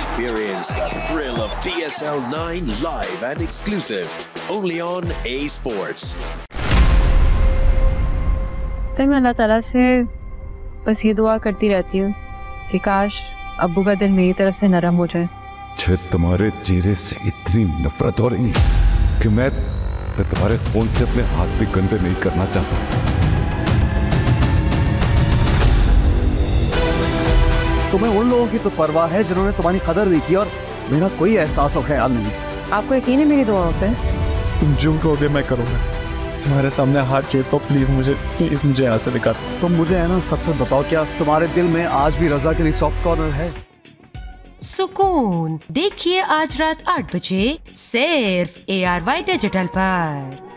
Experience the thrill of PSL 9 live and exclusive only on A Sports. तो मैं अल्लाह ताला से बस ये दुआ करती रहती हूँ कि काश अब्बू का दिल मेरी तरफ़ से नरम हो जाए मुझे तुम्हारे चेहरे से इतनी नफरत हो रही कि मैं मैं तुम्हारे फ़ोन से अपने हाथ भी गंदे नहीं करना चाहता तुम्हें उन लोगों की तो परवाह है जिन्होंने तुम्हारी कदर नहीं की और मेरा कोई एहसास और ख्याल नहीं। आपको यकीन है मेरी दुआओं पे? तुम जो कहोगे मैं करूँगा। तुम्हारे सामने हाथ जोड़ तो प्लीज़ मुझे प्लीज़ मुझे यहाँ से निकाल तुम मुझे है ना सच सच बताओ क्या तुम्हारे दिल में आज भी रजा के लिए सॉफ्ट कॉर्नर है? सुकून। देखिए आज रात आठ बजे सिर्फ़ ए आर वाई डिजिटल पर।